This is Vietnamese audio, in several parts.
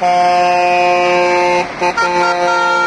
Thank you.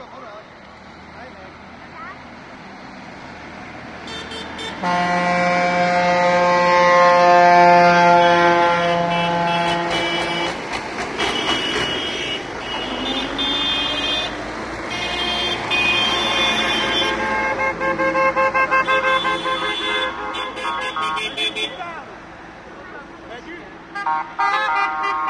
cho khổ rồi đấy nè Thank you.